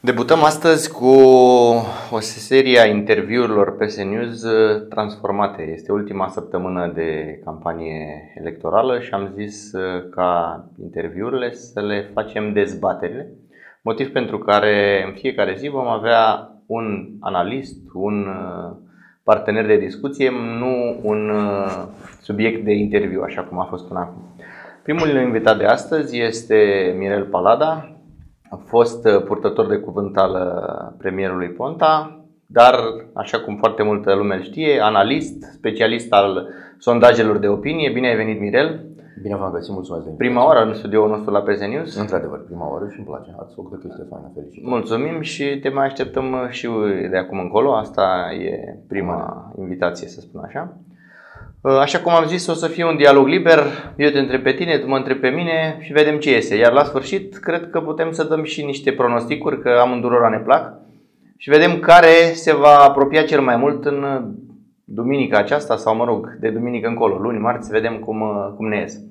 Debutăm astăzi cu o serie a interviurilor PS News uh, transformate. Este ultima săptămână de campanie electorală și am zis uh, ca interviurile să le facem dezbaterile, motiv pentru care în fiecare zi vom avea un analist, un uh, partener de discuție, nu un subiect de interviu, așa cum a fost până acum. Primul invitat de astăzi este Mirel Palada, a fost uh, purtător de cuvânt al uh, premierului Ponta, dar, așa cum foarte multă lume îl știe, analist, specialist al sondajelor de opinie. Bine ai venit, Mirel! Bine v-am găsit, mulțumesc de Prima oară în studioul nostru la PZ News? Într-adevăr, prima oară și îmi place. Ați făcut o chestie faină, felicitări. Mulțumim și te mai așteptăm uh, și de acum încolo. Asta e prima invitație, să spun așa. Uh, așa cum am zis, o să fie un dialog liber, eu te întreb pe tine, tu mă întreb pe mine și vedem ce iese. Iar la sfârșit, cred că putem să dăm și niște pronosticuri, că amândurora ne plac, și vedem care se va apropia cel mai mult în duminica aceasta sau, mă rog, de duminică încolo, luni, marți, vedem cum, uh, cum ne iese.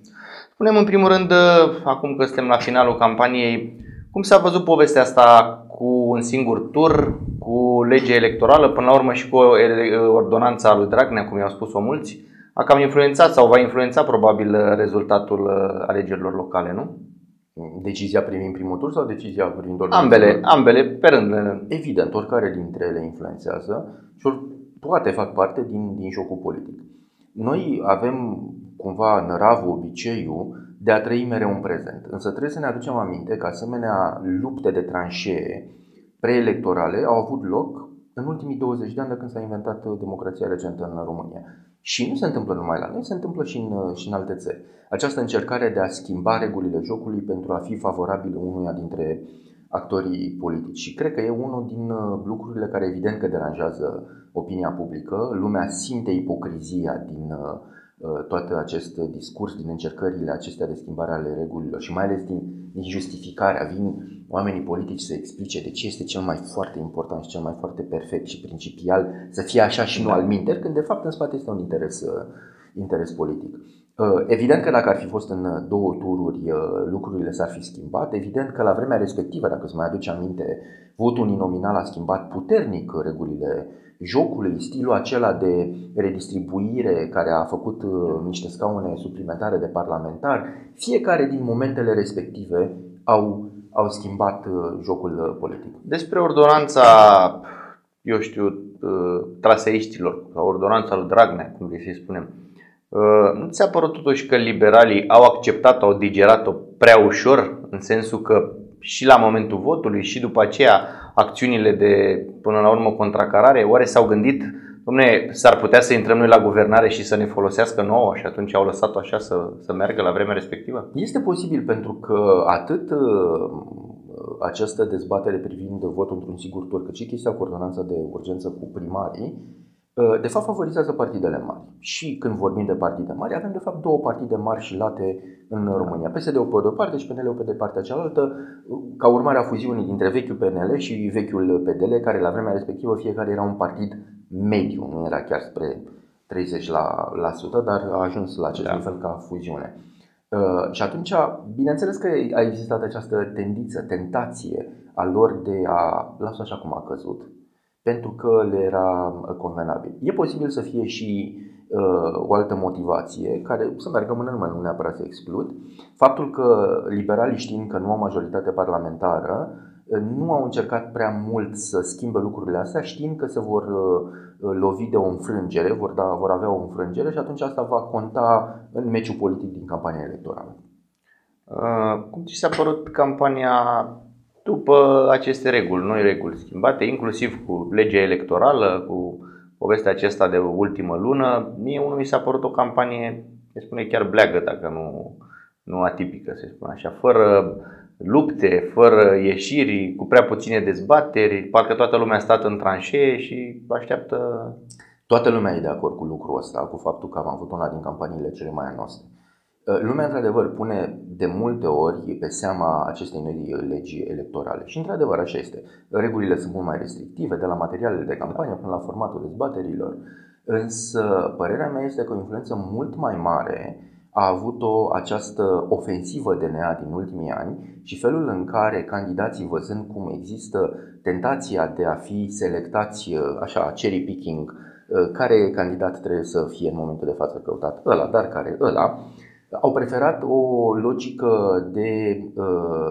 Spunem în primul rând, uh, acum că suntem la finalul campaniei, cum s-a văzut povestea asta cu un singur tur, cu lege electorală, până la urmă și cu ordonanța lui Dragnea, cum i-au spus-o mulți, a cam influențat sau va influența probabil rezultatul uh, alegerilor locale, nu? Decizia privind primul tur sau decizia privind Ambele, ambele pe rând. Evident, oricare dintre ele influențează și toate fac parte din, din jocul politic. Noi avem cumva năravul, obiceiul de a trăi mereu în prezent. Însă trebuie să ne aducem aminte că asemenea lupte de tranșee preelectorale au avut loc în ultimii 20 de ani de când s-a inventat democrația recentă în România. Și nu se întâmplă numai la noi, se întâmplă și în, și în alte țări. Această încercare de a schimba regulile jocului pentru a fi favorabil unuia dintre actorii politici. Și cred că e unul din uh, lucrurile care evident că deranjează opinia publică. Lumea simte ipocrizia din uh, uh, tot acest discurs, din încercările acestea de schimbare ale regulilor și mai ales din, din justificarea. Vin oamenii politici să explice de ce este cel mai foarte important și cel mai foarte perfect și principial să fie așa și nu al minter, când de fapt în spate este un interes, uh, interes politic. Uh, evident că dacă ar fi fost în două tururi, uh, lucrurile s-ar fi schimbat. Evident că la vremea respectivă, dacă îți mai aduce aminte, votul uninominal a schimbat puternic regulile jocului, stilul acela de redistribuire care a făcut niște scaune suplimentare de parlamentari, fiecare din momentele respective au au schimbat uh, jocul uh, politic. Despre ordonanța, eu știu, uh, traseiștilor, sau ordonanța lui Dragnea, cum vrei să-i spunem, nu ți-a părut totuși că liberalii au acceptat, au digerat-o prea ușor, în sensul că și la momentul votului și după aceea acțiunile de, până la urmă, contracarare, oare s-au gândit Domne, s-ar putea să intrăm noi la guvernare și să ne folosească nouă și atunci au lăsat-o așa să, să meargă la vremea respectivă? Este posibil pentru că atât uh, această dezbatere privind votul într-un sigur tur, cât și chestia cu ordonanța de urgență cu primarii, uh, de fapt favorizează partidele mari. Și când vorbim de partide mari, avem de fapt două partide mari și late în România. PSD-ul pe de o parte și PNL-ul pe de partea cealaltă, ca urmare a fuziunii dintre vechiul PNL și vechiul PDL, care la vremea respectivă fiecare era un partid mediu, nu era chiar spre 30%, la, la sută, dar a ajuns la acest da. nivel ca fuziune. Uh, și atunci, bineînțeles că a existat această tendință, tentație a lor de a lasă așa cum a căzut, pentru că le era convenabil. E posibil să fie și uh, o altă motivație, care să meargă mână în mână, nu neapărat să exclud, faptul că liberalii știind că nu au majoritate parlamentară, nu au încercat prea mult să schimbe lucrurile astea, știind că se vor uh, lovi de o înfrângere, vor, da, vor avea o înfrângere și atunci asta va conta în meciul politic din campania electorală. Uh, cum ți s-a părut campania după aceste reguli, noi reguli schimbate, inclusiv cu legea electorală, cu povestea aceasta de ultimă lună? Mie unul mi s-a părut o campanie, se spune chiar bleagă, dacă nu, nu atipică, să spun așa, fără lupte, fără ieșiri, cu prea puține dezbateri, parcă toată lumea a stat în tranșee și așteaptă... Toată lumea e de acord cu lucrul ăsta, cu faptul că am avut una din campaniile cele mai noastre. Uh, lumea, într-adevăr, pune de multe ori pe seama acestei noi legi electorale. Și, într-adevăr, așa este. Regulile sunt mult mai restrictive, de la materialele de campanie până la formatul dezbaterilor. Însă, părerea mea este că o influență mult mai mare a avut o această ofensivă DNA din ultimii ani și felul în care candidații, văzând cum există tentația de a fi selectați, așa, cherry picking, care candidat trebuie să fie în momentul de față căutat, ăla, dar care ăla, au preferat o logică de uh,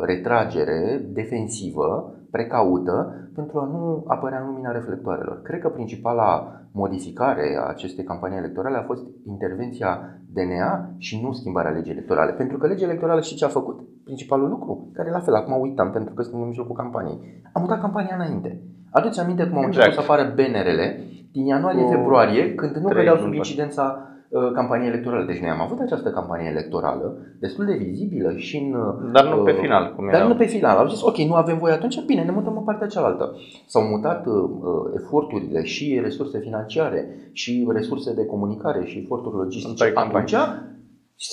retragere defensivă, precaută, pentru a nu apărea în lumina reflectoarelor. Cred că principala modificare a acestei campanii electorale a fost intervenția DNA și nu schimbarea legii electorale. Pentru că legea electorală și ce a făcut? Principalul lucru, care la fel, acum uitam pentru că suntem în mijlocul campaniei. Am mutat campania înainte. Aduți aminte cum au exact. început să apară BNR-le din ianuarie-februarie, când nu credeau sub incidența Uh, campanie electorală. Deci noi am avut această campanie electorală destul de vizibilă și în... Uh, dar nu pe final. Cum dar erau. nu pe final. Au zis, ok, nu avem voie atunci, bine, ne mutăm în partea cealaltă. S-au mutat uh, eforturile și resurse financiare și resurse de comunicare și eforturi logistice atunci,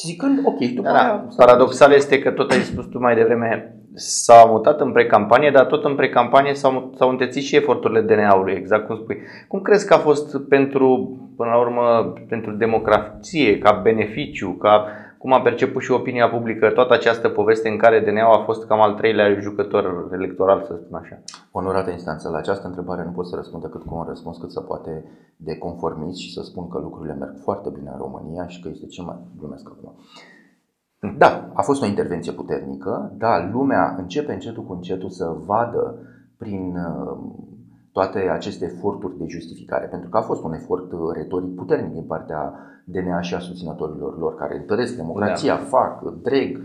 zicând, ok, după da, aia... Paradoxal este că tot ai spus tu mai devreme, s-a mutat în precampanie, dar tot în precampanie s-au, s-au întețit și eforturile DNA-ului, exact cum spui. Cum crezi că a fost pentru, până la urmă, pentru democrație, ca beneficiu, ca cum a perceput și opinia publică toată această poveste în care DNA-ul a fost cam al treilea jucător electoral, să spun așa? Onorată instanță, la această întrebare nu pot să răspund decât cu un răspuns cât se poate de conformist și să spun că lucrurile merg foarte bine în România și că este cel mai glumesc acum. Da, a fost o intervenție puternică, da, lumea începe încetul cu încetul să vadă prin uh, toate aceste eforturi de justificare, pentru că a fost un efort uh, retoric puternic din partea DNA și a susținătorilor lor care întăresc democrația, da. fac, dreg.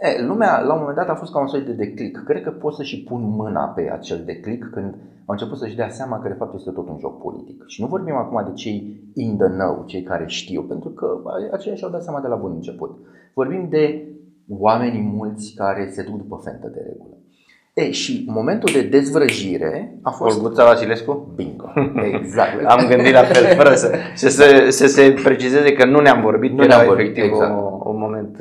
E, lumea la un moment dat a fost ca un soi de declic. Cred că pot să și pun mâna pe acel declic când au început să-și dea seama că de fapt este tot un joc politic. Și nu vorbim acum de cei in the know, cei care știu, pentru că aceia și-au dat seama de la bun început. Vorbim de oamenii mulți care se duc după fentă de regulă. E, și momentul de dezvrăjire a fost... Olguța Vasilescu? Bingo, exact. Am gândit la fel, fără să, să, să, să se precizeze că nu ne-am vorbit, nu ne-am vorbit, efectiv exact. un moment...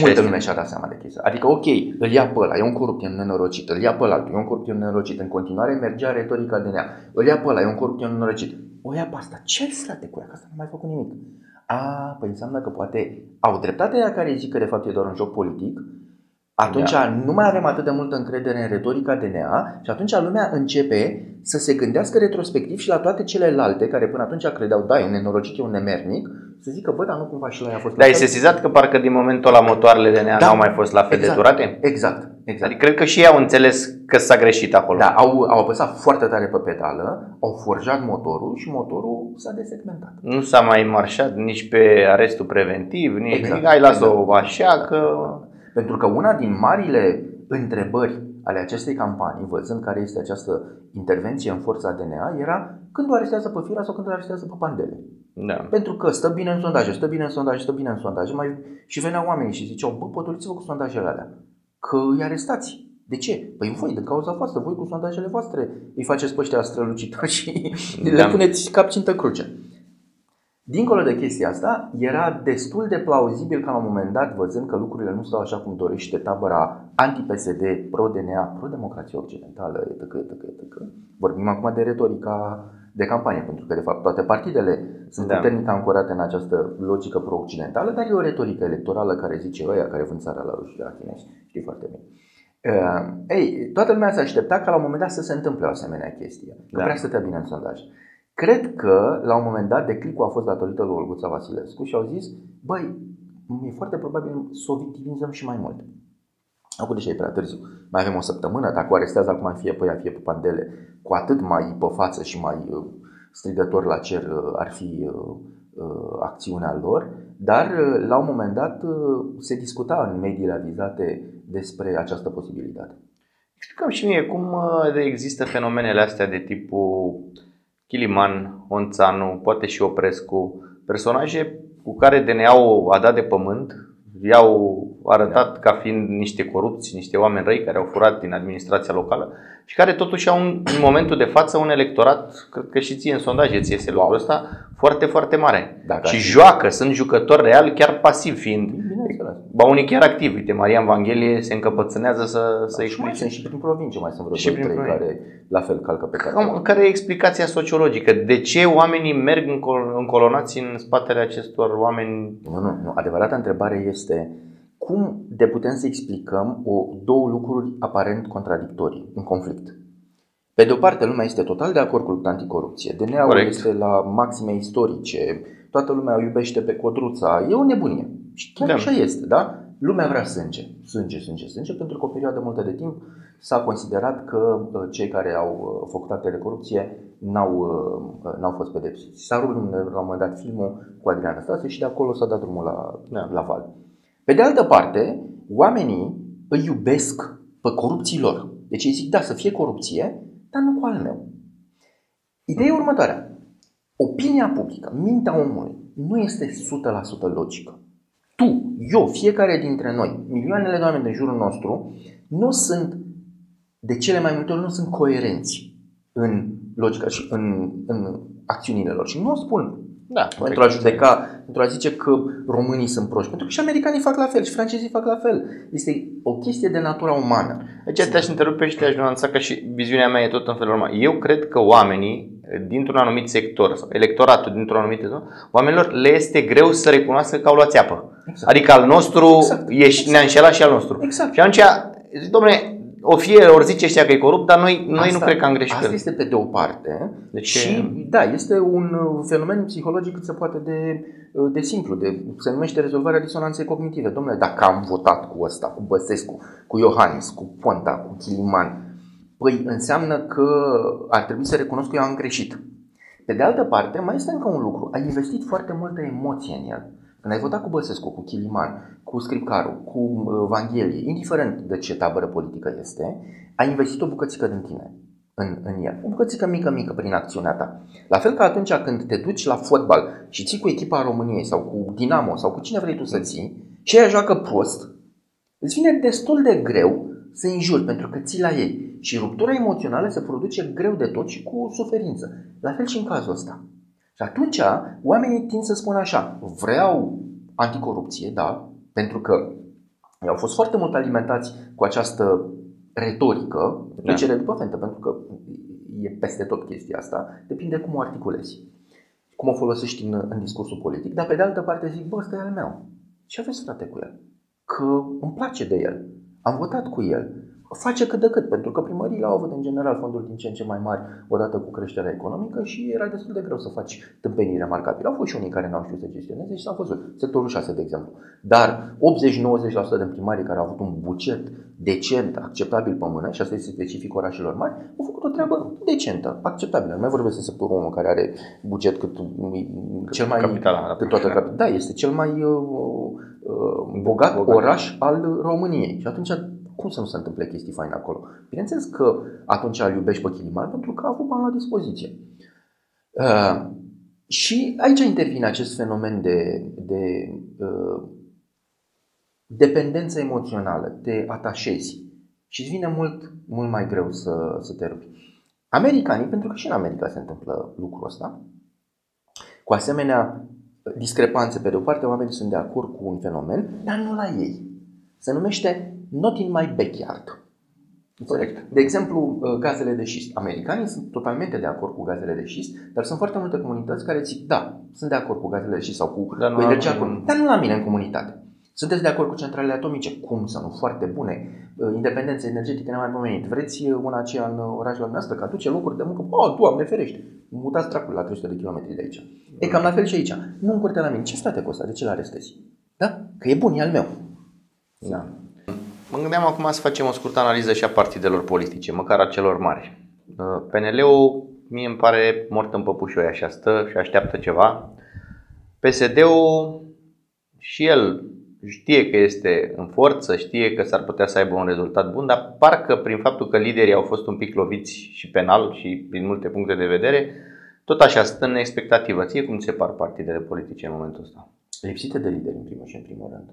Multă lume și-a dat seama de chestia. Adică, ok, îl ia pe ăla, e un corupt, e un nenorocit, îl ia pe ăla, e un corupt, e un nenorocit. În continuare mergea retorica de nea. Îl ia pe ăla, e un corupt, e un nenorocit. O ia pe asta, ce frate cu ea, că asta nu mai făcut nimic. A, păi înseamnă că poate au dreptate aia care zic că de fapt e doar un joc politic, atunci da. nu mai avem atât de multă încredere în retorica DNA și atunci lumea începe să se gândească retrospectiv și la toate celelalte care până atunci credeau, da, e un nenorocit, e un nemernic, să zică, bă, dar nu cumva și la ea a fost Da, ai sesizat că parcă din momentul la motoarele DNA da. n-au mai fost la fel exact. de durate? Exact. Exact. Adică cred că și ei au înțeles că s-a greșit acolo. Da, au, au apăsat foarte tare pe pedală, au forjat motorul și motorul s-a desegmentat. Nu s-a mai marșat nici pe arestul preventiv, nici exact. ai las-o exact. așa că... Pentru că una din marile întrebări ale acestei campanii, văzând care este această intervenție în forța DNA, era când o arestează pe Firea sau când o arestează pe Pandele. Da. Pentru că stă bine în sondaje, stă bine în sondaje, stă bine în sondaje. Mai... Și veneau oamenii și ziceau, bă, potuliți-vă cu sondajele alea că îi arestați. De ce? Păi voi, de cauza voastră, voi cu sondajele voastre îi faceți pe ăștia strălucitați și da. le puneți cap cintă cruce. Dincolo de chestia asta, era destul de plauzibil ca la un moment dat, văzând că lucrurile nu stau așa cum dorește tabăra anti-PSD, pro-DNA, pro-democrație occidentală, etc., etc., etc. Vorbim acum de retorica de campanie, pentru că, de fapt, toate partidele sunt da. puternic ancorate în această logică pro-occidentală, dar e o retorică electorală care zice ăia care vând țara la ruși de la chinezi. Știi foarte bine. Uh, ei, toată lumea se aștepta ca la un moment dat să se întâmple o asemenea chestie. Că da. prea stătea bine în sondaj. Cred că, la un moment dat, declicul a fost datorită lui Olguța Vasilescu și au zis, băi, e foarte probabil să o victimizăm și mai mult. Acum deja e prea târziu. Mai avem o săptămână, dacă o arestează acum fie pe ea, fie pe pandele, cu atât mai pe față și mai uh, strigător la cer uh, ar fi uh, acțiunea lor, dar la un moment dat se discuta în mediile avizate despre această posibilitate. Știu și mie cum există fenomenele astea de tipul Chiliman, Onțanu, poate și Oprescu, personaje cu care DNA-ul a dat de pământ, i-au arătat da. ca fiind niște corupți, niște oameni răi care au furat din administrația locală și care totuși au în momentul de față un electorat, cred că și ție în sondaje ți iese lucrul ăsta, foarte, foarte mare. Dacă și joacă, sunt jucători real, chiar pasiv fiind. Ba unii chiar activi. Uite, Maria Evanghelie se încăpățânează să, să și mai sunt și prin provincie, mai sunt vreo Și și prin trei care la fel calcă pe care. Cam, care e explicația sociologică? De ce oamenii merg încol- încolonați în spatele acestor oameni? Nu, nu, nu. Adevărata întrebare este cum de putem să explicăm o, două lucruri aparent contradictorii, în conflict. Pe de o parte, lumea este total de acord cu lupta anticorupție. DNA-ul Corect. este la maxime istorice, toată lumea o iubește pe codruța, e o nebunie. Și chiar Da. așa este, da? Lumea vrea sânge, sânge, sânge, sânge, pentru că o perioadă multă de timp s-a considerat că uh, cei care au uh, făcut acte de corupție n-au, uh, n-au fost pedepsiți. S-a rupt la un moment dat filmul cu Adrian Stase și de acolo s-a dat drumul la, Da. la val. Pe de altă parte, oamenii îi iubesc pe corupții lor. Deci ei zic, da, să fie corupție, dar nu cu al meu. Ideea e următoarea. Opinia publică, mintea omului, nu este 100% logică. Tu, eu, fiecare dintre noi, milioanele de oameni din jurul nostru, nu sunt, de cele mai multe ori, nu sunt coerenți în logica și în, în acțiunile lor. Și nu o spun Da, pentru a judeca, pentru a zice că românii sunt proști. Pentru că și americanii fac la fel, și francezii fac la fel. Este o chestie de natura umană. Deci te-aș întrerupe și te-aș nuanța că și viziunea mea e tot în felul următor. Eu cred că oamenii dintr-un anumit sector sau electoratul dintr-un anumit sector, oamenilor le este greu să recunoască că au luat țeapă. Exact. Adică al nostru Exact. e și ne-a înșelat și al nostru. Exact. Și atunci, zic, domnule, o fie ori zice ăștia că e corupt, dar noi, noi nu Asta- cred că am greșit. pe Asta el. este pe de o parte. Deci- și, da, este un uh, fenomen psihologic cât se poate de, uh, de simplu. De, se numește rezolvarea disonanței cognitive. Domnule, dacă am votat cu ăsta, cu Băsescu, cu Iohannis, cu Ponta, cu Chiliman, păi înseamnă că ar trebui să recunosc că eu am greșit. Pe de altă parte, mai este încă un lucru. Ai investit foarte multă emoție în el. Când ai votat cu Băsescu, cu Chiliman, cu Scripcaru, cu uh, Vanghelie, indiferent de ce tabără politică este, ai investit o bucățică din tine în, în el. O bucățică mică, mică prin acțiunea ta. La fel ca atunci când te duci la fotbal și ții cu echipa României sau cu Dinamo sau cu cine vrei tu să ții și ea joacă prost, îți vine destul de greu să înjuri pentru că ții la ei. Și ruptura emoțională se produce greu de tot și cu suferință. La fel și în cazul ăsta. Și atunci oamenii tind să spună așa, vreau anticorupție, da, pentru că ei au fost foarte mult alimentați cu această retorică, Da. trecere după fentă, pentru că e peste tot chestia asta, depinde cum o articulezi, cum o folosești în, în discursul politic, dar pe de altă parte zic, bă, ăsta e al meu. Ce aveți frate cu el? Că îmi place de el, am votat cu el, face cât de cât, pentru că primăriile au avut în general fonduri din ce în ce mai mari odată cu creșterea economică și era destul de greu să faci tâmpenii remarcabile. Au fost și unii care n-au știut să gestioneze și s-au văzut. Sectorul 6, de exemplu. Dar 80-90% din primarii care au avut un buget decent, acceptabil pe mână, și asta este specific orașelor mari, au făcut o treabă decentă, acceptabilă. Nu mai vorbesc de sectorul 1 care are buget cât cel mai Capitala, cât toată capi- Da, este cel mai uh, uh, bogat, Bogat. oraș al României. Și atunci cum să nu se întâmple chestii faine acolo? Bineînțeles că atunci îl iubești pe Chiliman pentru că a avut bani la dispoziție. Uh, și aici intervine acest fenomen de, de uh, dependență emoțională. Te atașezi și îți vine mult, mult mai greu să, să te rupi. Americanii, pentru că și în America se întâmplă lucrul ăsta, cu asemenea discrepanțe, pe de o parte oamenii sunt de acord cu un fenomen, dar nu la ei. Se numește not in my backyard. Înțeleg. De exemplu, uh, gazele de șist. Americanii sunt totalmente de acord cu gazele de șist, dar sunt foarte multe comunități care zic, da, sunt de acord cu gazele de șist sau cu, Dar nu cu la energia mine. atomică, dar nu la mine în comunitate. Sunteți de acord cu centralele atomice? Cum să nu? Foarte bune. Uh, Independență energetică nemai pomenit. Vreți uh, una aceea în orașul noastră, că aduce locuri de muncă? Oh, Doamne ferește! Mutați dracul la 300 de kilometri de aici. E cam la fel și aici. Nu încurte la mine. Ce frate cu ăsta? De ce l arestezi? Da? Că e bun, e al meu. Da. Mă gândeam acum să facem o scurtă analiză și a partidelor politice, măcar a celor mari. Uh, PNL-ul mie îmi pare mort în păpușoi, așa stă și așteaptă ceva. PSD-ul și el știe că este în forță, știe că s-ar putea să aibă un rezultat bun, dar parcă prin faptul că liderii au fost un pic loviți și penal și din multe puncte de vedere, tot așa stă în expectativă. Ție cum ți se par partidele politice în momentul ăsta? lipsite de lideri în primul și în primul rând.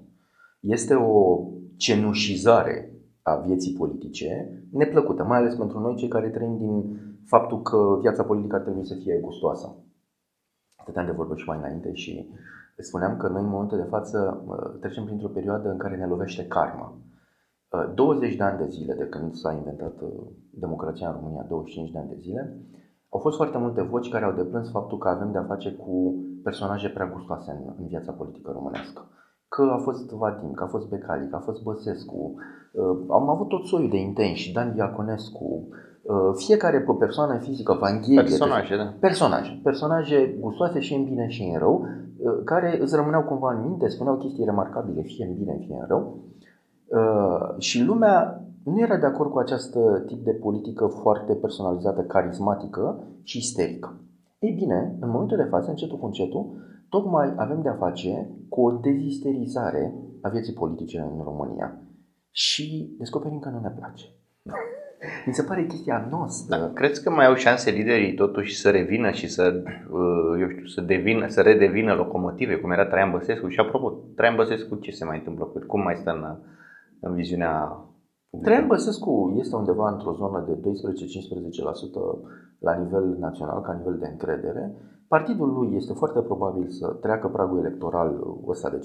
Este o cenușizare a vieții politice neplăcută, mai ales pentru noi cei care trăim din faptul că viața politică ar trebui să fie gustoasă. Stăteam de vorbă și mai înainte și spuneam că noi în momentul de față trecem printr-o perioadă în care ne lovește karma. 20 de ani de zile de când s-a inventat democrația în România, 25 de ani de zile, au fost foarte multe voci care au deplâns faptul că avem de-a face cu personaje prea gustoase în, în viața politică românească. Că a fost Vadim, că a fost Becali, că a fost Băsescu, uh, am avut tot soiul de intenși, Dan Diaconescu, uh, fiecare pe persoană fizică, Vanghelie. Personaje, da. Personaje. Personaje gustoase și în bine și în rău, uh, care îți rămâneau cumva în minte, spuneau chestii remarcabile, fie în bine, fie în rău. Uh, și lumea nu era de acord cu acest tip de politică foarte personalizată, carismatică și isterică. Ei bine, în momentul de față, încetul cu încetul, tocmai avem de-a face cu o dezisterizare a vieții politice în România și descoperim că nu ne place. Mi se pare chestia noastră. Da, crezi că mai au șanse liderii totuși să revină și să, uh, eu știu, să, devină, să redevină locomotive, cum era Traian Băsescu? Și apropo, Traian Băsescu ce se mai întâmplă? Cum mai stă în, în viziunea Traian Băsescu este undeva într-o zonă de 12-15% la nivel național, ca nivel de încredere. Partidul lui este foarte probabil să treacă pragul electoral ăsta de 5%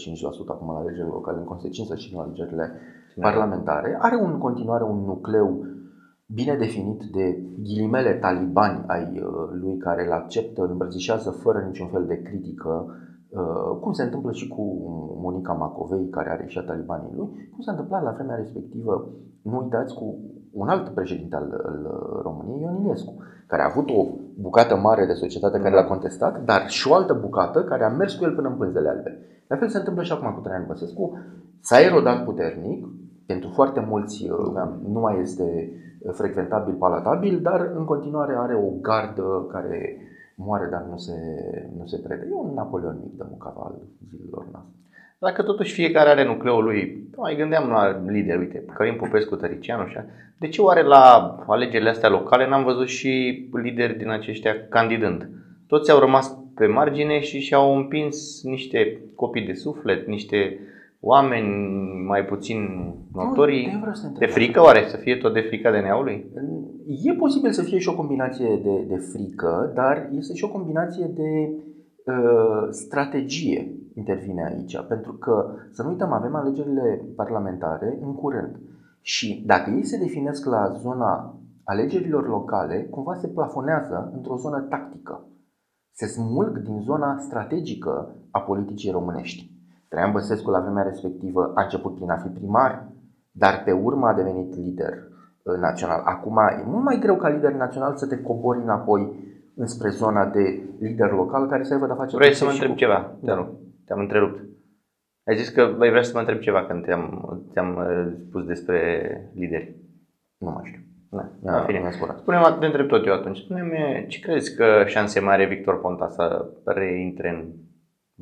acum la alegerile locale, în consecință și în alegerile parlamentare. Are în continuare un nucleu bine definit de ghilimele talibani ai uh, lui care îl acceptă, îl îmbrățișează fără niciun fel de critică Uh, cum se întâmplă și cu Monica Macovei, care are și talibanii lui, cum s-a întâmplat la vremea respectivă, nu uitați, cu un alt președinte al, al României, Ion Iliescu, care a avut o bucată mare de societate care l-a contestat, dar și o altă bucată care a mers cu el până în pânzele albe. La fel se întâmplă și acum cu Traian Băsescu. S-a erodat puternic, pentru foarte mulți uh, nu mai este frecventabil, palatabil, dar în continuare are o gardă care moare, dar nu se, nu se prede. E un Napoleon mic de Mucava al zilelor noastre. Dacă totuși fiecare are nucleul lui, mai gândeam la lideri, uite, Călim Popescu, Tăricianu și de ce oare la alegerile astea locale n-am văzut și lideri din aceștia candidând? Toți au rămas pe margine și și-au împins niște copii de suflet, niște oameni mai puțin notorii, de frică oare? Să fie tot de frica de neaului? E posibil să fie și o combinație de, de frică, dar este și o combinație de uh, strategie intervine aici. Pentru că, să nu uităm, avem alegerile parlamentare în curând. Și dacă ei se definesc la zona alegerilor locale, cumva se plafonează într-o zonă tactică. Se smulg din zona strategică a politicii românești. Traian Băsescu la vremea respectivă a început prin a fi primar, dar pe urmă a devenit lider uh, național. Acum e mult mai greu ca lider național să te cobori înapoi înspre zona de lider local care să aibă de face Vrei să mă întreb cu... ceva? Te rog, te-am întrerupt. Ai zis că vei vrea să mă întreb ceva când te-am, te-am uh, spus despre lideri. Nu mai știu. Da, da, fine. Spune-mă, te întreb tot eu atunci. Spune-mi, ce crezi că șanse mai are Victor Ponta să reintre în,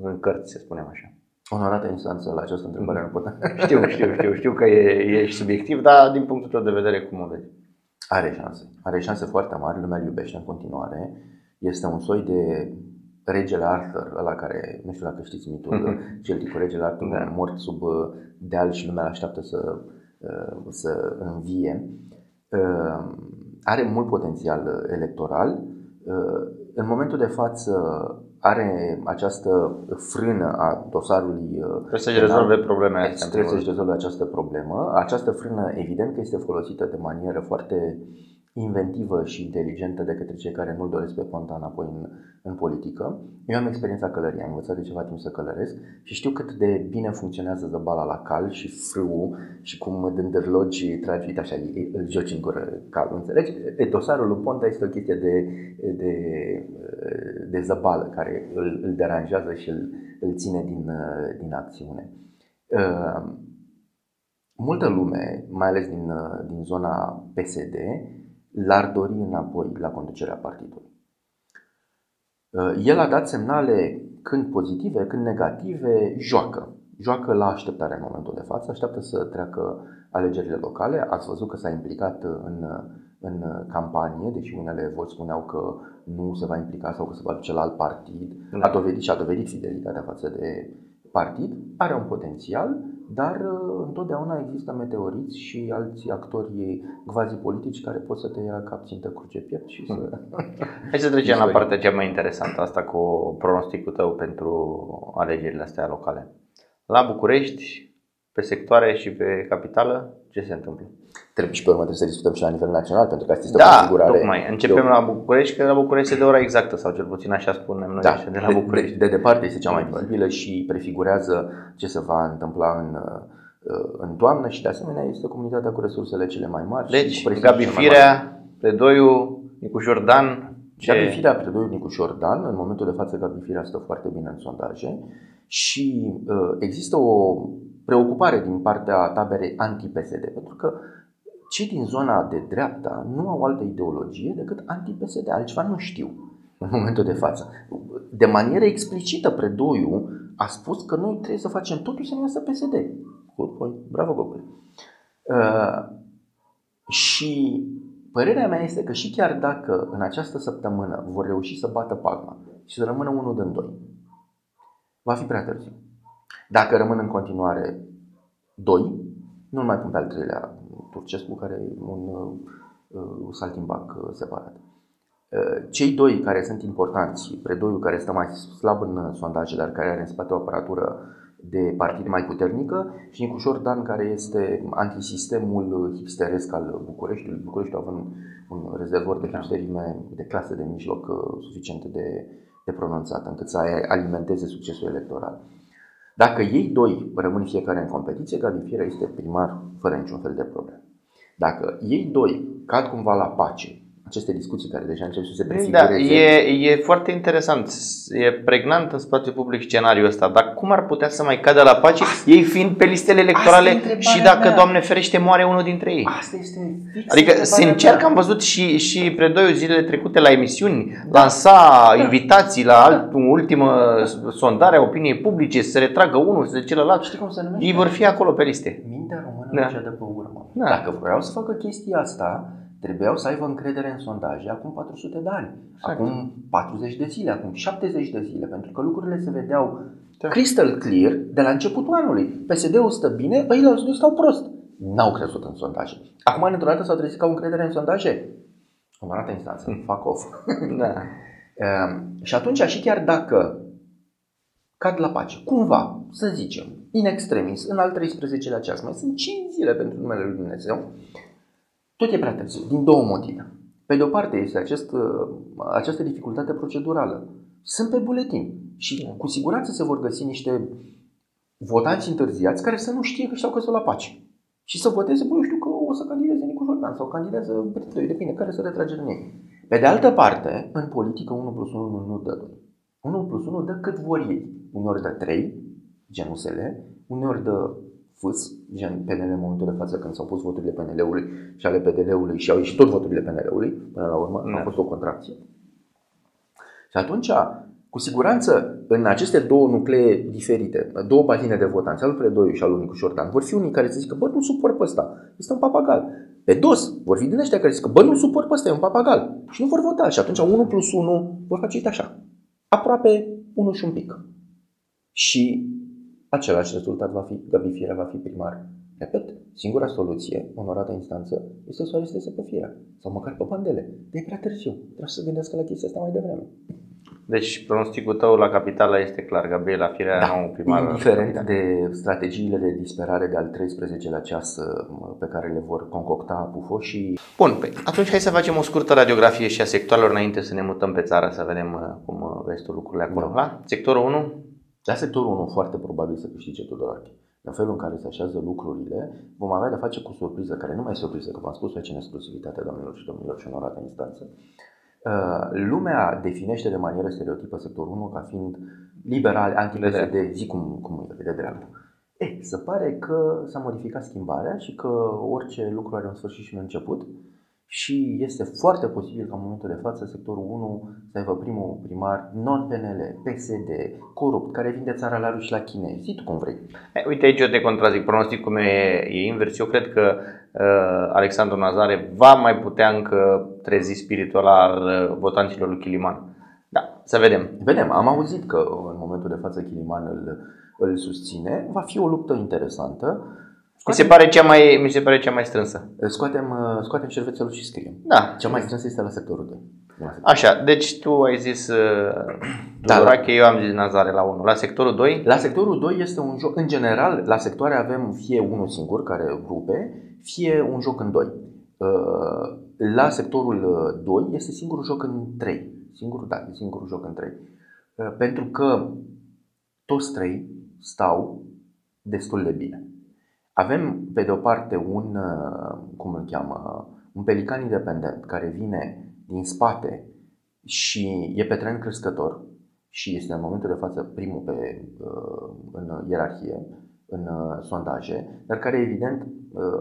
în cărți, să spunem așa? onorată instanță la această întrebare nu pot. Știu, știu, știu, știu că e, e subiectiv, dar din punctul tău de vedere cum o vezi? Are șanse. Are șanse foarte mari, lumea îl iubește în continuare. Este un soi de regele Arthur, ăla care, nu știu dacă știți mitul, mm-hmm. cel cu regele Arthur, da. mort sub uh, deal și lumea așteaptă să, uh, să învie. Uh, are mult potențial electoral. În momentul de față are această frână a dosarului. Uh, trebuie să-și rezolve probleme astea. Trebuie să-și rezolve această problemă. Această frână, evident că este folosită de manieră foarte inventivă și inteligentă de către cei care nu-l doresc pe Ponta înapoi în, în politică. Eu am experiența călării, am învățat de ceva timp să călăresc și știu cât de bine funcționează zăbala la cal și frâu și cum dândărlogi tragi, uite așa, îl joci în gură cal, înțelegi? E, dosarul lui Ponta este o chestie de, de, de zăbală care îl, îl deranjează și îl, îl ține din, din acțiune. Uh, multă lume, mai ales din, din zona PSD, l-ar dori înapoi la conducerea partidului. Uh, el a dat semnale când pozitive, când negative, joacă. Joacă la așteptare în momentul de față, așteaptă să treacă alegerile locale. Ați văzut că s-a implicat în, în campanie, deși unele voci spuneau că nu se va implica sau că se va duce la alt partid. A dovedit și a dovedit fidelitatea față de partid, are un potențial, dar uh, întotdeauna există meteoriți și alți actori quasi-politici care pot să te ia cap țintă cruce piept și să... Hai să trecem la partea cea mai interesantă, asta cu pronosticul tău pentru alegerile astea locale. La București, pe sectoare și pe capitală, ce se întâmplă? Trebuie și pe urmă trebuie să discutăm și la nivel național, pentru că asta este da, o configurare. tocmai. Începem la București, că la București este de ora exactă, sau cel puțin așa spunem noi, da, de la București. De, de, de departe este cea mai vizibilă și prefigurează ce se va întâmpla în, uh, în toamnă și de asemenea este comunitatea cu resursele cele mai mari. Deci, Gabi Firea, Predoiu, Nicu Jordan, ce... Gabi Firea, Predoiu, Nicu Jordan, în momentul de față Gabi Firea stă foarte bine în sondaje și uh, există o preocupare din partea taberei anti-PSD, pentru că cei din zona de dreapta nu au altă ideologie decât anti-PSD, altceva nu știu în momentul de față. De manieră explicită, Predoiu a spus că noi trebuie să facem totul să ne iasă PSD. Bravo, Gogol. Uh, și părerea mea este că și chiar dacă în această săptămână vor reuși să bată palma și să rămână unul din doi, va fi prea târziu. Dacă rămân în continuare doi, nu mai pun pe al treilea Turcescu, care e un uh, saltimbac uh, separat. Uh, cei doi care sunt importanți, Predoiu care stă mai slab în sondaje, dar care are în spate o aparatură de partid mai puternică și Nicușor Dan care este antisistemul hipsteresc al Bucureștiului. Bucureștiul având un rezervor de hipsterime de clasă de mijloc suficient de, de pronunțat încât să alimenteze succesul electoral. Dacă ei doi rămân fiecare în competiție, Gabi Fiera este primar fără niciun fel de probleme. Dacă ei doi cad cumva la pace, aceste discuții care deja încep să se da, prefigureze. Da, e, e foarte interesant, e pregnant în spațiul public scenariul ăsta, dar cum ar putea să mai cadă la pace, Asta, ei fiind pe listele electorale și dacă, mea. Doamne ferește, moare unul dintre ei? Asta este fix Adică se încearcă, am văzut și, și Predoiu zilele trecute la emisiuni, da. lansa da. invitații la alt, ultimă sondare a opiniei publice, să se retragă unul, să celălalt. Știi cum se numește? Ei vor fi acolo pe liste. Mintea română da. cea de pe urmă. Da. Dacă vreau să facă chestia asta, trebuiau să aibă încredere în sondaje acum 400 de ani, exact. acum 40 de zile, acum 70 de zile, pentru că lucrurile se vedeau da. crystal clear de la începutul anului. PSD-ul stă bine, ei la stau prost. N-au crezut în sondaje. Acum, într-o dată, s-au trezit ca au încredere în sondaje. În altă instanță, hmm. fuck off. da. um, și atunci, și chiar dacă cad la pace, cumva, să zicem, in extremis, în al 13-lea ceas, mai sunt 5 zile pentru numele lui Dumnezeu, tot e prea târziu, din două motive. Pe de o parte este acest, uh, această dificultate procedurală. Sunt pe buletin și cu siguranță se vor găsi niște votanți întârziați care să nu știe că și-au căzut la pace. Și să voteze, băi, eu știu că o să candideze Nicu Jordan sau candidează Bertoi, depinde care să retrage din ei. Pe de altă parte, în politică 1 plus 1 nu dă 2. 1 plus 1 dă cât vor ei. Uneori dă 3, genul SL, uneori dă fâs, gen PNL în momentul de față când s-au pus voturile PNL-ului și ale PDL-ului și au ieșit tot voturile PNL-ului, până la urmă, da. a fost o contracție. Și atunci, cu siguranță, în aceste două nuclee diferite, două patine de votanți, al lui Predoiu și al lui Nicu Șordan, vor fi unii care să zică, bă, nu suport pe ăsta, este un papagal. Pe dos, vor fi din ăștia care zică, bă, nu suport pe ăsta, e un papagal. Și nu vor vota. Și atunci 1 plus 1 vor face uite așa. Aproape 1 și un pic. Și același rezultat va fi, Gabi Fiera va fi primar. Repet, singura soluție, onorată instanță, este să o aresteze pe Fiera sau măcar pe Pandele. De e prea târziu. Trebuie să se gândească la chestia asta mai devreme. Deci pronosticul tău la capitală este clar, Gabriela Firea da, nou primar. Indiferent de strategiile de disperare de al 13 la ceas pe care le vor concocta pufoșii. Bun, păi atunci hai să facem o scurtă radiografie și a sectoarelor înainte să ne mutăm pe țară să vedem uh, cum uh, vezi tu lucrurile acolo. Da. La sectorul 1, la sectorul 1 foarte probabil să câștige Tudorache. În felul în care se așează lucrurile, vom avea de face cu surpriză, care nu mai e surpriză, că v-am spus aici în exclusivitate, doamnelor și domnilor și onorată instanță. Uh, lumea definește de manieră stereotipă sectorul 1 ca fiind liberal, anti-PSD, zi cum, cum îi vede dreapta. E, se pare că s-a modificat schimbarea și că orice lucru are un sfârșit și un început și este foarte posibil ca în momentul de față sectorul 1 să aibă primul primar non-PNL, PSD, corupt, care vinde țara la ruși la chinezi. Zi tu cum vrei. E, uite aici eu te contrazic, pronosticul meu e, e invers. Eu cred că uh, Alexandru Nazare va mai putea încă trezi spiritul al uh, votanților lui Chiliman. Da, să vedem. Vedem. Am auzit că în momentul de față Chiliman îl îl susține, va fi o luptă interesantă. Mi se pare cea mai, mi se pare cea mai strânsă. Scoatem, scoatem șervețelul și scriem. Da. Cea mai strânsă este la sectorul 2. Așa, deci tu ai zis uh, Da, Tudorache, eu am zis Nazare la 1. La sectorul 2? La sectorul 2 este un joc, în general, la sectoare avem fie unul singur care rupe, fie un joc în doi. Uh, La sectorul 2 este singurul joc în 3. Singurul, da, e singurul joc în 3. Pentru că toți trei stau destul de bine. Avem, pe de o parte, un, uh, cum îl cheamă, un pelican independent care vine din spate și e pe tren crescător și este în momentul de față primul pe, uh, în ierarhie, în uh, sondaje, dar care evident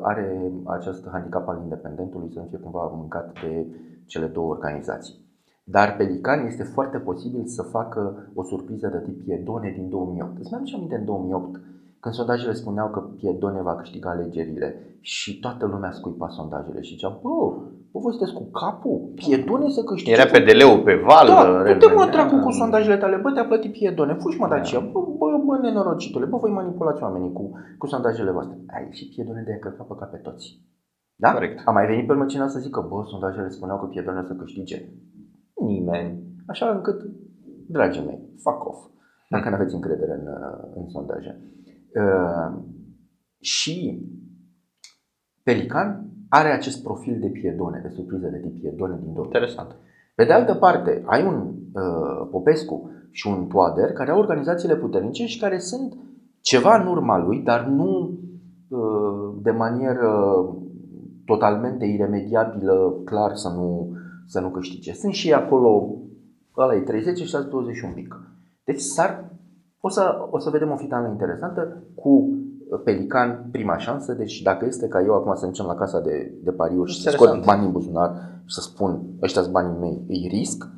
are acest handicap al independentului să nu fie cumva mâncat de cele două organizații. Dar Pelican este foarte posibil să facă o surpriză de tip Piedone din 2008. Îți mai aminte în 2008 când sondajele spuneau că Piedone va câștiga alegerile și toată lumea scuipa sondajele și zicea, bă, bă, voi sunteți cu capul? Piedone să câștige? Era PDL-ul pe val. Da, du-te mă dracu cu sondajele tale, bă, te-a plătit Piedone, fugi mă da. Dacia, bă, bă, bă, nenorocitule, bă, voi manipulați oamenii cu, cu sondajele voastre. Ai și Piedone de a călca pe cap pe toți. Da? Corect. A mai venit pe urmă cineva să zică, bă, sondajele spuneau că Piedone să câștige. Nimeni. Așa încât, dragii mei, fuck off. Dacă nu aveți încredere în, în sondaje. Uh, și Pelican are acest profil de piedone, de surpriză de tip piedone din două. Interesant. Pe de altă parte, ai un uh, Popescu și un Toader care au organizațiile puternice și care sunt ceva în urma lui, dar nu uh, de manieră totalmente iremediabilă, clar să nu, să nu câștige. Sunt și acolo, ăla e 30 și 20 un pic. Deci s-ar o să, o să vedem o finală interesantă cu Pelican prima șansă, deci dacă este ca eu acum să mergem la casa de, de pariuri și să scot bani în buzunar și să spun ăștia sunt banii mei, îi risc,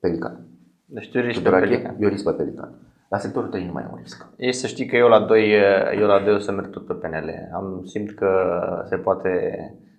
Pelican. Deci tu risc pe Pelican. Eu risc pe Pelican. La sectorul 3 nu mai e un risc. E să știi că eu la 2, eu la 2 o să merg tot pe PNL. Am simt că se poate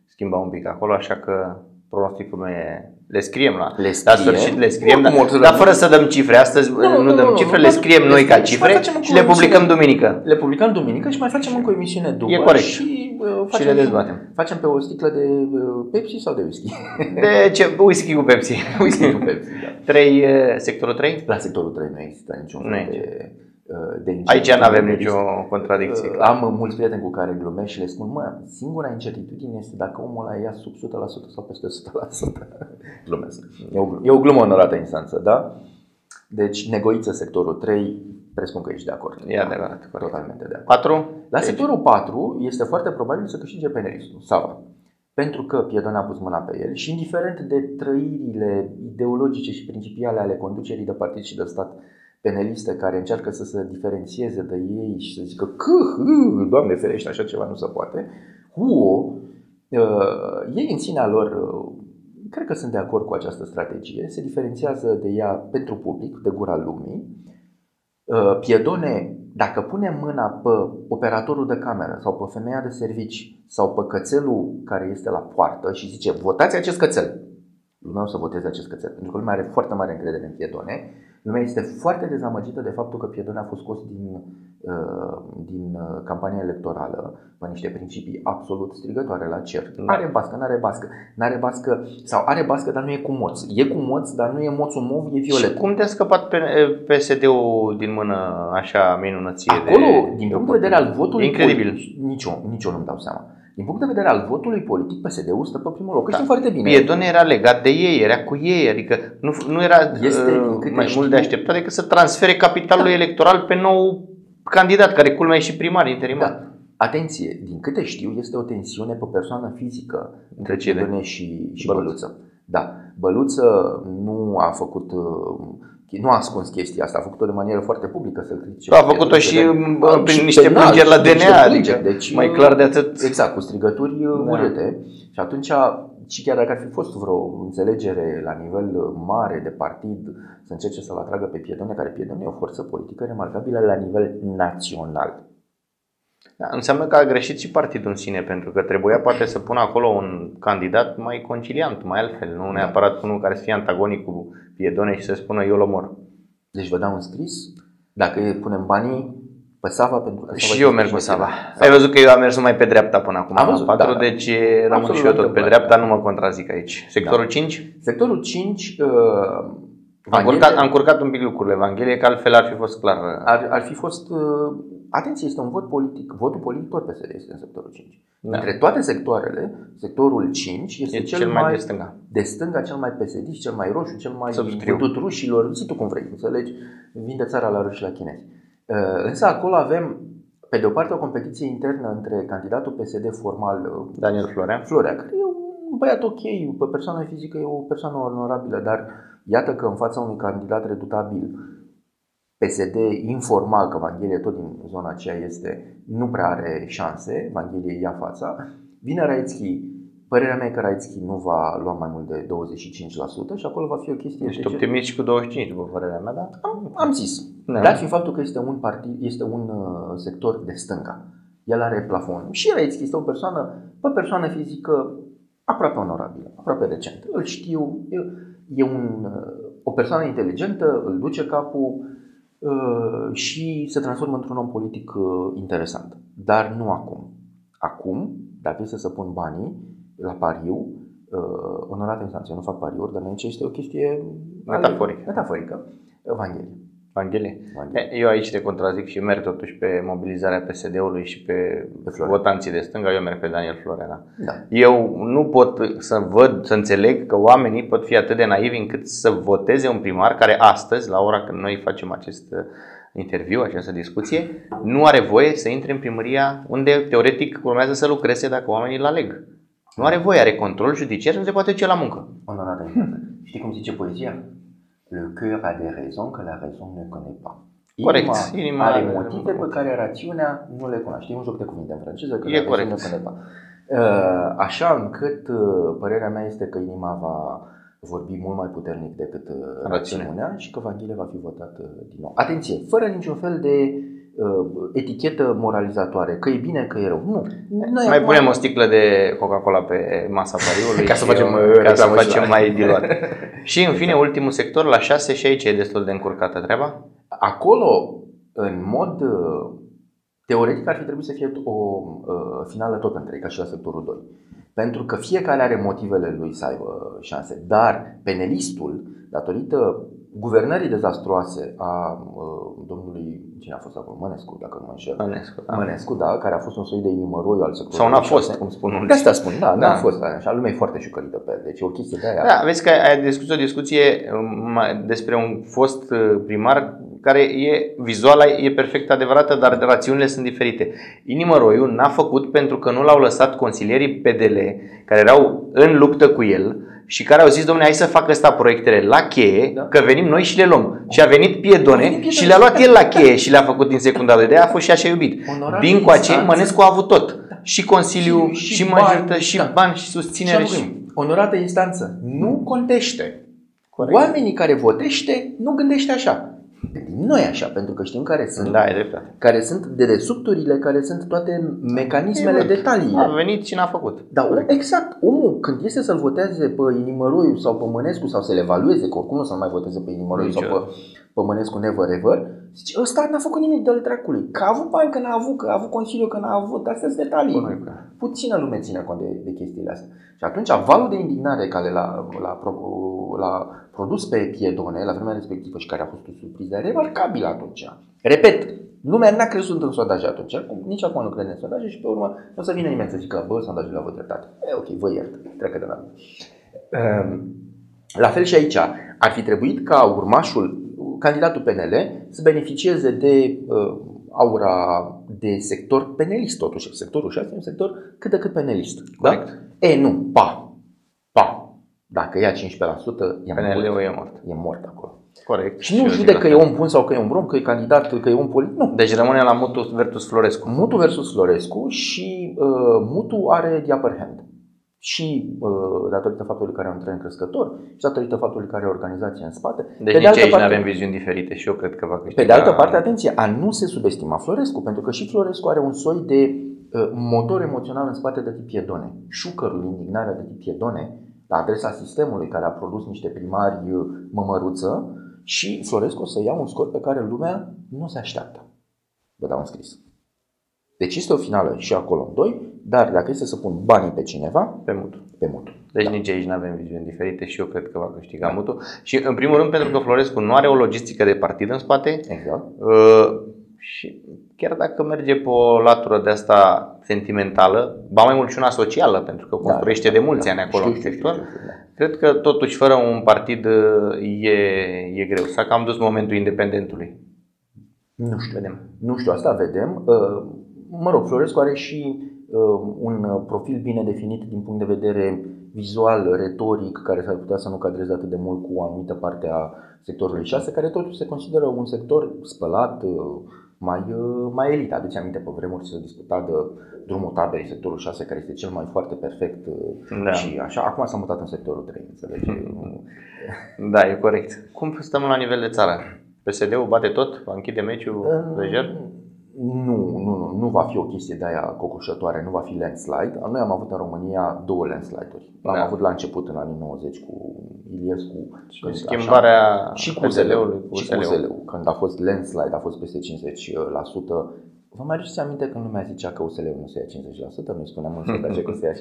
schimba un pic acolo, așa că pronosticul meu e le scriem la, le scriem, la sfârșit, le scriem, dar, dar fără să dăm cifre. Astăzi nu, nu, nu dăm cifre, le scriem noi ca cifre și le publicăm duminică. Le publicăm duminică și mai facem încă o emisiune după. E corect. Și, uh, facem, și le dezbatem. Facem pe o sticlă de uh, Pepsi sau de whisky? De ce? Whisky cu Pepsi. whisky cu Pepsi, da. 3, uh, sectorul 3? La sectorul 3 nu există niciun fel de Uh, de Aici nu avem nicio contradicție. Uh, am mulți prieteni cu care glumesc și le spun, mă, singura incertitudine este dacă omul ăla ia sub 100% sau peste 100%. glumesc. E o, e o glumă onorată instanță, da? Deci, negoiță sectorul 3, presupun că ești de acord. E adevărat. Totalmente de acord. 4? La sectorul 4 este foarte probabil să câștige penelistul, Sava. Pentru că Piedon a pus mâna pe el și indiferent de trăirile ideologice și principiale ale conducerii de partid și de stat peneliste care încearcă să se diferențieze de ei și să zică că, doamne ferește, așa ceva nu se poate, huo, uh, ei în sinea lor, uh, cred că sunt de acord cu această strategie, se diferențiază de ea pentru public, de gura lumii. Uh, Piedone, dacă pune mâna pe operatorul de cameră sau pe femeia de servici sau pe cățelul care este la poartă și zice votați acest cățel, lumea o să voteze acest cățel, pentru că lumea are foarte mare încredere în Piedone, Lumea este foarte dezamăgită de faptul că Piedone a fost scos din, uh, din uh, campania electorală pe niște principii absolut strigătoare la cer. Da. Are bască, nu are bască. N-are bască, sau are bască, dar nu e cu moț. E cu moț, dar nu e moțul mov, e violet. Și cum te-a scăpat PSD-ul din mână așa minunăție? Acolo, de, din punct de vedere al votului, incredibil. Politic, nici eu, nici eu nu-mi dau seama. Din punct de vedere al votului politic, PSD-ul stă pe primul loc. Da. Știm foarte bine. Piedone era legat de ei, era cu ei, adică nu, nu era este, uh, mai știu, mult de așteptat decât să transfere capitalul da. electoral pe nou candidat, care culmea e și primar interimar. Da. Atenție, din câte știu, este o tensiune pe persoană fizică între Piedone și, și Băluță. Băluță. Da, Băluță nu a făcut uh, nu a ascuns chestia asta, a făcut-o de manieră foarte publică să-l critique. A făcut-o și de, prin niște plângeri la DNA, adică deci, mai clar de atât. Exact, cu strigături da. urâte. Și atunci, și chiar dacă ar fi fost vreo înțelegere la nivel mare de partid să încerce să-l atragă pe Piedone, care Piedone e o forță politică remarcabilă la nivel național. Da, înseamnă că a greșit și partidul în sine, pentru că trebuia poate să pună acolo un candidat mai conciliant, mai altfel, nu neapărat unul care să fie antagonic cu Piedone și să spună eu l omor. Deci vă dau un scris, dacă punem banii, pe Sava pentru că Și eu merg pe Sava. Ai văzut că eu am mers numai pe dreapta până acum. Am văzut, 4, da, da. deci rămân Absolut și eu tot pe întâmplare. dreapta, nu mă contrazic aici. Sectorul 5? Sectorul 5 uh, Am Evanghelie- curcat, am curcat un pic lucrurile Evanghelie, că altfel ar fi fost clar. ar, ar fi fost. Uh, atenție, este un vot politic. Votul politic tot PSD este în sectorul 5. Da. Între toate sectoarele, sectorul 5 este E cel, mai, de stânga. de stânga, cel mai psd cel mai roșu, cel mai Subscriu. vândut rușilor, zi tu cum vrei, înțelegi? Vinde țara la ruși și la chinezi. Uh, Însă acolo avem, pe de o parte, o competiție internă între candidatul PSD formal uh, Daniel Florea. Florea, care e un băiat ok, pe persoană fizică e o persoană onorabilă, dar iată că în fața unui candidat redutabil, PSD informal, că Evanghelie tot din zona aceea este, nu prea are șanse, Evanghelie ia fața, vine Raitski, părerea mea e că Raitski nu va lua mai mult de 25% și acolo va fi o chestie Ești de ce- optimist și cu 25, după părerea mea, da? am, am zis. Da. Dat fiind faptul că este un partid, este un uh, sector de stânga. El are plafon. Și Raitski este o persoană, pe persoană fizică aproape onorabilă, aproape decentă. Îl știu, e, e un, uh, o persoană inteligentă, îl duce capul uh, și se transformă într-un om politic uh, interesant. Dar nu acum. Acum, dacă este să pun banii la pariu, uh, onorată instanță, eu nu fac pariuri, dar aici este o chestie Metaforică. metaforică. Evanghelie. Evanghelie. Evanghelie. E, Eu aici te contrazic și merg totuși pe mobilizarea PSD-ului și pe, Pe Florea. votanții de stânga, eu merg pe Daniel Florea. Da. Da. Eu nu pot să văd, să înțeleg că oamenii pot fi atât de naivi încât să voteze un primar care astăzi, la ora când noi facem acest uh, interviu, această discuție, nu are voie să intre în primăria unde teoretic urmează să lucreze dacă oamenii îl aleg. Nu are voie, are control judiciar și nu se poate duce la muncă. Onorată instanță. Știi cum zice poezia? Le cœur a des raisons que la raison ne connaît pas. Corect. Inima are are motive pe motive. care rațiunea nu le cunoaște. E un joc de cuvinte în franceză, că E la raison corect. ne connaît pas. Uh, Așa încât uh, părerea mea este că inima va vorbi mult mai puternic decât uh, Rațiunea. rațiunea și că Evanghelia va fi votat uh, din nou. Atenție, fără niciun fel de uh, etichetă moralizatoare, că e bine, că e rău. Nu. Noi Mai acum- punem o sticlă de Coca-Cola pe masa pariului Ca să și facem, eu- uh, ca să reclamă și facem la- mai diluat. și în fine, ultimul sector, la 6 și aici e destul de încurcată treaba. Acolo, în mod uh, teoretic, ar fi trebuit să fie o uh, finală tot între ei, ca și la sectorul 2. Pentru că fiecare are motivele lui să aibă șanse. Dar penelistul, datorită guvernării dezastruoase a uh, domnului, cine a fost acolo, Mănescu, dacă nu mă înșel. Mănescu, da. Mănescu, da, care a fost un soi de inimăroiu al sectorului Sau n-a șase. fost, cum spun De unii. asta spun, da, Da. n-a fost așa. Lumea e foarte șucărită pe el. Deci e o chestie de aia. Da, vezi că ai discutat o discuție um, mai- despre un fost uh, primar care e vizuala e perfect adevărată, dar rațiunile sunt diferite. Inimăroiu n-a făcut pentru că nu l-au lăsat consilierii PDL care erau în luptă cu el și care au zis, domnule, hai să facă ăsta proiectele la cheie, Da. că venim noi și le luăm. Și a venit Piedone A venit Piedone și le-a luat și- el la cheie și le-a făcut din secunda lui. De aia a fost și așa iubit. Onorată Din coace, instanță. Mănescu a avut tot. Și Consiliu, Și- și, și și bani, majoritate, și da. bani, și susținere. Și Și... acum, onorată instanță, nu contește. Corect. Oamenii care votește nu gândește așa. Gândim noi așa, pentru că știm care sunt, Da, e dreptate. care sunt dedesubturile, care sunt toate mecanismele, E, bă, detaliile. A venit și n-a făcut. Dar om- exact, omul când este să-l voteze pe Inimăroiu sau pe Mănescu sau să-l evalueze, că oricum nu să mai voteze pe Inimăroiu sau pe, Niciodată. pe Mănescu never ever, zice, ăsta n-a făcut nimic de dracului. Că a avut bani, că n-a avut, că a avut consiliu, că n-a avut, astea sunt detalii. Bă, nu-i prea. Puțină lume ține cont de, de chestiile astea. Și atunci valul de indignare care l-a, l-a, pro- l-a produs pe Piedone la vremea respectivă și care a fost o surpriză remarcabilă atunci. Repet, lumea n-a crezut în sondaje atunci, acum- nici acum nu crede în sondaje și pe urmă nu o să vină nimeni să zică, bă, sondajele au avut dreptate. E, ok, vă iert, treacă de la mine. La fel și aici, ar fi trebuit ca urmașul, candidatul PNL, să beneficieze de uh, aura de sector penelist, totuși. Sectorul 6 e un sector cât de cât penelist. Da? Corect. E, nu, pa, pa. Dacă ia 15%, e PNL-ul mort. e mort. E mort acolo. Corect. Și nu eu judecă zic că la e fel. om bun sau că e om brom, că e candidat, că e om politic. Nu. Deci rămâne la Mutu versus Florescu. Mutu versus Florescu și uh, Mutu are the upper hand. Și uh, datorită faptului că are un tren crescător și datorită faptului că are o organizație în spate. Deci de nici aici parte, nu avem viziuni diferite și eu cred că va câștiga. pe de altă parte, atenție, a nu se subestima Florescu, pentru că și Florescu are un soi de uh, motor emoțional în spate de tip Piedone. Șucărul, indignarea de tip Piedone, la adresa sistemului care a produs niște primari uh, mămăruță și Florescu o să ia un scor pe care lumea nu se așteaptă. vă dau un scris. Deci este o finală și acolo în 2, dar dacă este să pun banii pe cineva, Pe mutu. pe mutu. Deci da. nici aici nu avem viziuni diferite și eu cred că va câștiga da. mutu. Și în primul rând pentru că Florescu nu are o logistică de partid în spate Exact. uh, și chiar dacă merge pe o latură de asta sentimentală, ba mai mult și una socială, pentru că construiește de mulți ani acolo Da, Știu, în știu, sector, știu, știu, da. cred că totuși fără un partid uh, e, e greu. S-a cam dus momentul independentului. Nu știu. Vedem. Nu știu, asta vedem. Uh, Mă rog, Florescu are și uh, un uh, profil bine definit din punct de vedere vizual, retoric, care s-ar putea să nu cadreze atât de mult cu o anumită parte a sectorului 6, care totuși se consideră un sector spălat, uh, mai, uh, mai elit. Aduce aminte pe vremuri se discuta de drumul taberei, sectorul 6, care este cel mai foarte perfect uh, Da. și așa. Acum s-a mutat în sectorul 3, înțelegi? Da, e corect. Cum stăm la nivel de țară? PSD-ul bate tot? Va închide meciul lejer? Nu, nu, nu, nu va fi o chestie de aia cocoșătoare, nu va fi landslide. Noi am avut în România două landslide-uri. Am Da. avut la început în anii 90 cu Iliescu. Și când- schimbarea așa, și cu PSD-ului USL-ul, cu și cu USL-ul. USL-ul. Când a fost landslide, a fost peste 50%. Vă mai aduceți aminte când lumea zicea că USL-ul nu se ia 50%? Noi spuneam în sondaje că se ia 60%.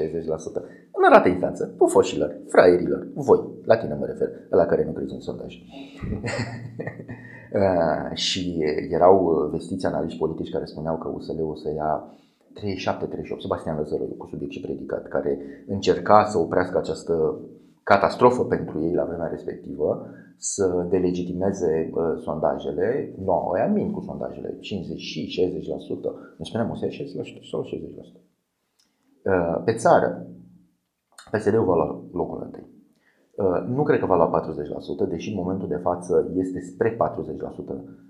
În arată instanță, pufoșilor, fraierilor, voi, la tine mă refer, la care nu crezi în sondaj. Uh, și erau uh, vestiți analiști politici care spuneau că USL-ul o să ia 37-38, Sebastian Lăzăru cu subiect și predicat, care încerca să oprească această catastrofă pentru ei la vremea respectivă, să delegitimeze uh, sondajele. Nu, no, ăia mint cu sondajele, 50 și 60%. Ne spuneam, o să ia 60% sau 60%. Uh, pe țară, PSD-ul va lua locul întâi. Uh, Nu cred că va lua 40%, deși în momentul de față este spre 40%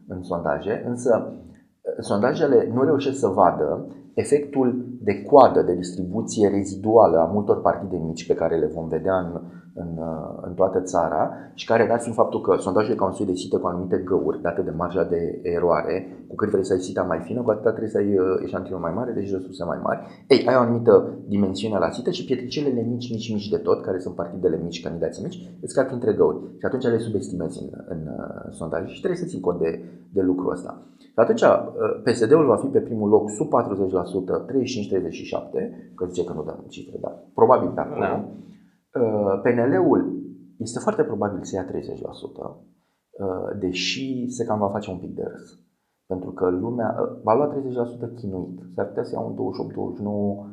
în sondaje, însă uh, sondajele nu reușesc să vadă efectul de coadă, de distribuție reziduală a multor partide mici pe care le vom vedea în, în, uh, în toată țara și care, dat fiind faptul că sondajele ca un soi de sită cu anumite găuri date de marja de eroare, cu cât vrei să ai sita mai fină, cu atât trebuie să ai uh, eșantion mai mare, deci resurse mai mari. Ei, ai o anumită dimensiune la sită și pietricelele mici, mici, mici de tot, care sunt partidele mici, candidații mici, îți cad printre găuri. Și atunci le subestimezi în, în uh, sondaj și trebuie să ții cont de, de lucrul ăsta. Și atunci uh, PSD-ul va fi pe primul loc sub 40%, 35-37, că zice că nu dăm cifre, dar probabil pe acolo. Da. Uh, PNL-ul este foarte probabil să ia 30%, uh, deși se cam va face un pic de râs. Pentru că lumea uh, va lua 30% chinuit. S-ar putea să ia un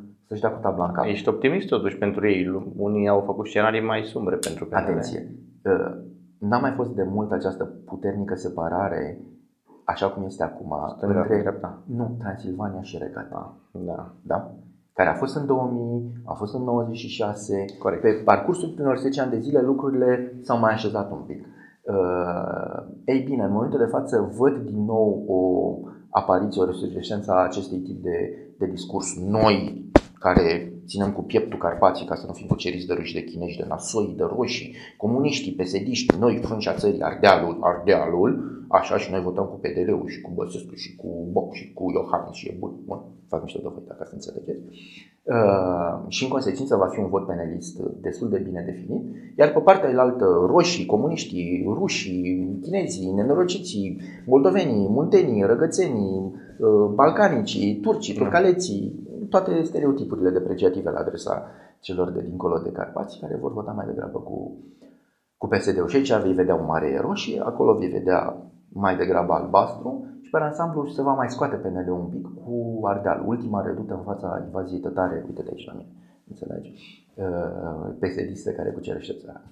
28-29 să-și dea cu tabla în cap. Ești optimist totuși pentru ei. Unii au făcut scenarii mai sumbre pentru PNL. Atenție! Uh, N-a mai fost de mult această puternică separare, așa cum este acum, Stânga cu dreapta. nu, Transilvania și Regat. Da. Da? Care a fost în 2000, a fost în 96. Corect. Pe parcursul unor 10 ani de zile lucrurile s-au mai așezat un pic. Uh, ei bine, în momentul de față văd din nou o apariție, o resurgescență a acestui tip de, de discurs noi, care ținem cu pieptul Carpații ca să nu fim cuceriți de ruși, de chinezi, de nasoi, de roșii, comuniștii, pesediști, noi, frunșa țării, Ardealul, Ardealul, așa și noi votăm cu PDL-ul și cu Băsescu și cu Boc și cu Iohannis și e bun, bun, fac mișto de voi, ca să înțelegeți. Uh, și în consecință va fi un vot penalist destul de bine definit, iar pe partea elaltă roșii, comuniștii, rușii, chinezii, nenorociții, moldovenii, muntenii, răgățenii, uh, balcanicii, turcii, turcaleții, toate stereotipurile depreciative la adresa celor de dincolo de Carpați, care vor vota mai degrabă cu, cu PSD-ul. Și aici vei vedea o mare roșie, acolo vei vedea mai degrabă albastru și pe ansamblu se va mai scoate PNL un pic cu Ardeal, ultima redută în fața invaziei tătare, uite-te aici la mine, înțelegi? Uh, PSD-istă care cucerește țara.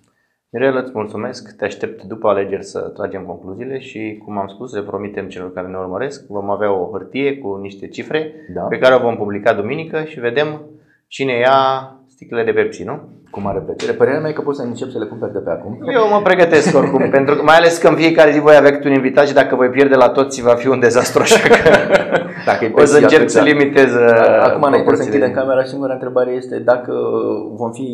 Mirel, îți mulțumesc, te aștept după alegeri să tragem concluziile și, cum am spus, le promitem celor care ne urmăresc, vom avea o hârtie cu niște cifre Da? pe care o vom publica duminică și vedem cine ia sticlele de Pepsi, nu? Cu mare plăcere. Părerea mea e că poți să încep să le cumperi de pe acum. Eu mă pregătesc oricum, pentru că mai ales că în fiecare zi voi avea câte un invitat și dacă voi pierde la toți va fi un dezastru, așa că Dacă e o să Pepsi, încerc atunci- să limitez uh, Acum, înainte să proporțiile. închidem camera, singura întrebare este dacă vom fi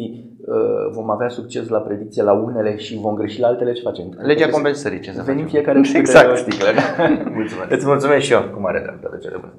uh, vom avea succes la predicție la unele și vom greși la altele, ce facem? Legea compensării, ce să Venim facem? fiecare cu Exact. câte o sticlă. da? Mulțumesc. Îți mulțumesc și eu. Cu mare drag, plăcere bună.